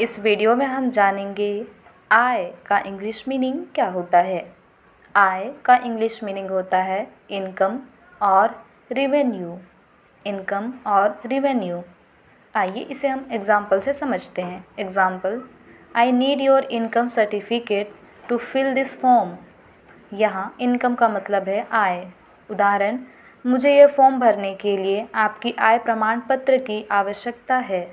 इस वीडियो में हम जानेंगे, आय का इंग्लिश मीनिंग क्या होता है? आय का इंग्लिश मीनिंग होता है इनकम और रिवेन्यू। इनकम और रिवेन्यू। आइए इसे हम एग्ज़ाम्पल से समझते हैं। Example I need your income certificate to fill this form यहाँ इनकम का मतलब है आय। उदाहरण, मुझे यह फॉर्म भरने के लिए आपकी आय प्रमाण पत्र की आवश्यकता है।